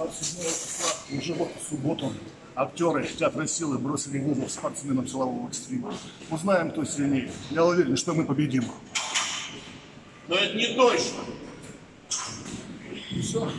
27 числа, уже вот в субботу, актеры театра силы бросили вызов спортсменам силового экстрима. Узнаем, кто сильнее. Я уверен, что мы победим. Но это не точно. Все,